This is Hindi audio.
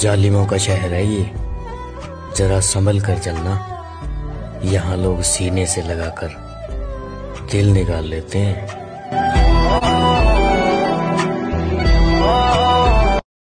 जालिमों का शहर है ये। जरा संभल कर चलना। यहाँ लोग सीने से लगाकर दिल निकाल लेते हैं।